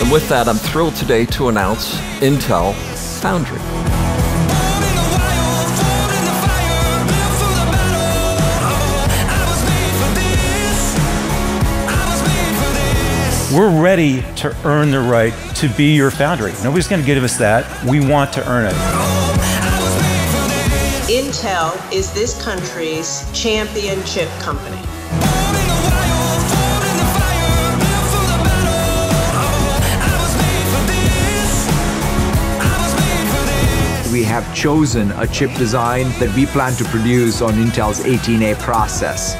And with that, I'm thrilled today to announce Intel Foundry. We're ready to earn the right to be your foundry. Nobody's going to give us that. We want to earn it. Intel is this country's champion chip company. We have chosen a chip design that we plan to produce on Intel's 18A process.